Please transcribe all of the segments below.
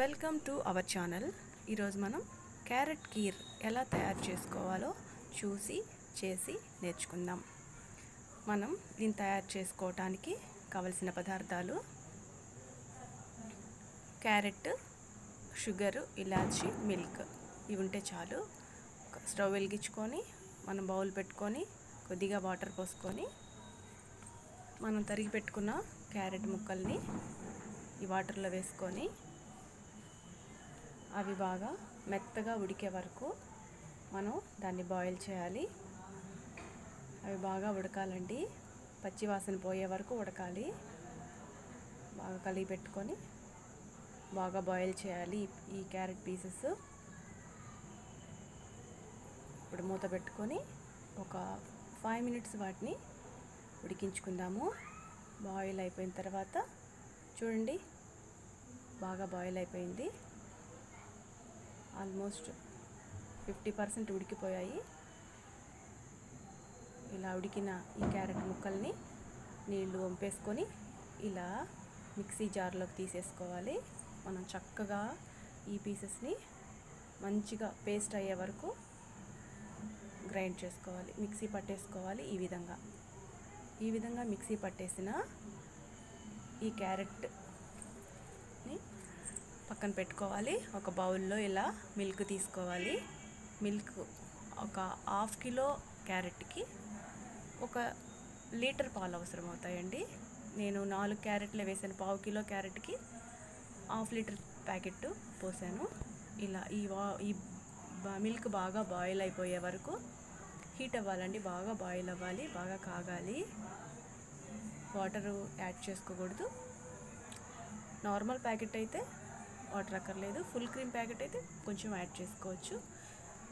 Welcome to our channel. ఈరోజు మనం carrot kheer ఎలా తయారు చేసుకోవాలో చూసి చేసి నేర్చుకుందాం. మనం దీన్ని తయారు చేసుకోవటానికి కావలసిన పదార్థాలు క్యారెట్ షుగరు ఇలాచి మిల్క్ ఇవి ఉంటే చాలు. స్టవ్ వెలిగించుకొని మనం బౌల్ పెట్టుకొని కొద్దిగా వాటర్ పోసుకొని మనం తరిగి పెట్టుకున్న క్యారెట్ ముక్కల్ని ఈ వాటర్లో వేసుకొని అవి బాగా మెత్తగా ఉడికే వరకు మనం దాన్ని బాయిల్ చేయాలి. అవి బాగా ఉడకాలండి. పచ్చి వాసన పోయే వరకు ఉడకాలి. బాగా కలిగి పెట్టుకొని బాగా బాయిల్ చేయాలి ఈ క్యారెట్ పీసెస్. ఇప్పుడు మూత పెట్టుకొని ఒక ఫైవ్ మినిట్స్ వాటిని ఉడికించుకుందాము. బాయిల్ అయిపోయిన తర్వాత చూడండి బాగా బాయిల్ అయిపోయింది. ఆల్మోస్ట్ ఫిఫ్టీ పర్సెంట్ ఉడికిపోయాయి. ఇలా ఉడికిన ఈ క్యారెట్ ముక్కల్ని నీళ్ళు వంపేసుకొని ఇలా మిక్సీ జార్లోకి తీసేసుకోవాలి. మనం చక్కగా ఈ పీసెస్ని మంచిగా పేస్ట్ అయ్యే వరకు గ్రైండ్ చేసుకోవాలి మిక్సీ పట్టేసుకోవాలి ఈ విధంగా. ఈ విధంగా మిక్సీ పట్టేసిన ఈ క్యారెట్ పక్కన పెట్టుకోవాలి. ఒక బౌల్లో ఇలా మిల్క్ తీసుకోవాలి. మిల్క్ ఒక హాఫ్ కిలో క్యారెట్కి ఒక లీటర్ పాలు అవసరం అవుతాయండి నేను నాలుగు క్యారెట్లు వేసాను. పావు కిలో క్యారెట్కి హాఫ్ లీటర్ ప్యాకెట్ పోసాను. ఇలా ఈ వా ఈ మిల్క్ బాగా బాయిల్ అయిపోయే వరకు హీట్ అవ్వాలండి. బాగా బాయిల్ అవ్వాలి. బాగా కాగాలి. వాటర్ యాడ్ చేసుకోకూడదు. నార్మల్ ప్యాకెట్ అయితే వాటర్ అక్కర్లేదు ఫుల్ క్రీమ్ ప్యాకెట్ అయితే కొంచెం యాడ్ చేసుకోవచ్చు.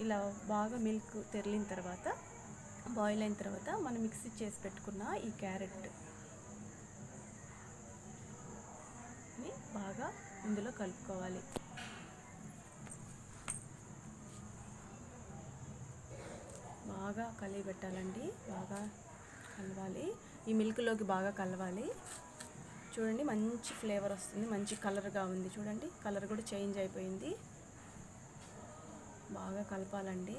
ఇలా బాగా మిల్క్ తెరిలిన తర్వాత బాయిల్ అయిన తర్వాత మనం మిక్సీ చేసి పెట్టుకున్న ఈ క్యారెట్ని బాగా ఇందులో కలుపుకోవాలి. బాగా కలిగి పెట్టాలండి బాగా కలవాలి. ఈ మిల్క్లోకి బాగా కలవాలి. చూడండి మంచి ఫ్లేవర్ వస్తుంది మంచి కలర్గా ఉంది చూడండి కలర్ కూడా చేంజ్ అయిపోయింది. బాగా కలపాలండి.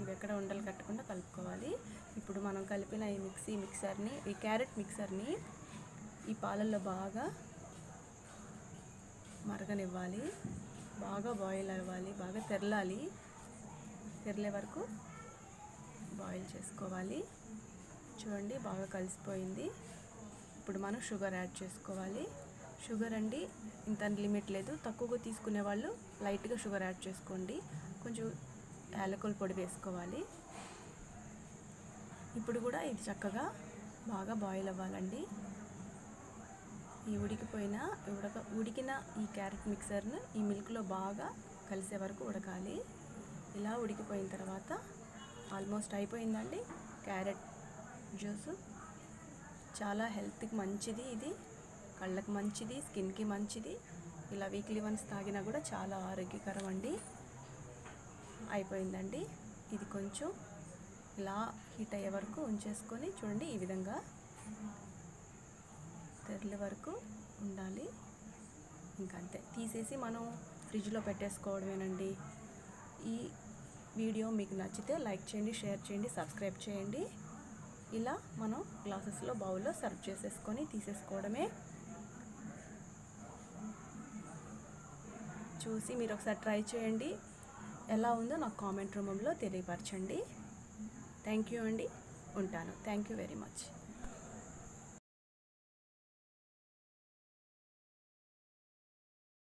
ఇవి ఎక్కడ ఉండలు కట్టకుండా కలుపుకోవాలి. ఇప్పుడు మనం కలిపిన ఈ మిక్సీ మిక్సర్ని ఈ క్యారెట్ మిక్సర్ని ఈ పాలల్లో బాగా మరగనివ్వాలి. బాగా బాయిల్ అవ్వాలి బాగా తెరలాలి. తెరలే వరకు బాయిల్ చేసుకోవాలి. చూడండి బాగా కలిసిపోయింది. ఇప్పుడు మనం షుగర్ యాడ్ చేసుకోవాలి. షుగర్ అండి ఇంత లిమిట్ లేదు. తక్కువగా తీసుకునే వాళ్ళు లైట్గా షుగర్ యాడ్ చేసుకోండి. కొంచెం యాలకుల పొడి వేసుకోవాలి. ఇప్పుడు కూడా ఇది చక్కగా బాగా బాయిల్ అవ్వాలండి. ఈ ఉడికిపోయిన ఉడక ఉడికిన ఈ క్యారెట్ మిక్సర్ను ఈ మిల్క్లో బాగా కలిసే వరకు ఉడకాలి. ఇలా ఉడికిపోయిన తర్వాత ఆల్మోస్ట్ అయిపోయిందండి. క్యారెట్ జ్యూస్ చాలా హెల్త్కి మంచిది ఇది. కళ్ళకి మంచిది స్కిన్కి మంచిది. ఇలా వీక్లీ వన్స్ తాగినా కూడా చాలా ఆరోగ్యకరం అండి. అయిపోయిందండి. ఇది కొంచెం ఇలా హీట్ అయ్యే వరకు ఉంచేసుకొని చూడండి ఈ విధంగా తెరలి వరకు ఉండాలి. ఇంకంతే. తీసేసి మనం ఫ్రిడ్జ్లో పెట్టేసుకోవడమేనండి. ఈ వీడియో మీకు నచ్చితే లైక్ చేయండి షేర్ చేయండి సబ్స్క్రైబ్ చేయండి. ఇలా మనం గ్లాసెస్లో బౌల్లో సర్వ్ చేసేసుకొని తీసేసుకోవడమే. చూసి మీరు ఒకసారి ట్రై చేయండి. ఎలా ఉందో నాకు కామెంట్ రూమంలో తెలియపరచండి. థ్యాంక్ యూ అండి. ఉంటాను. Thank you very much.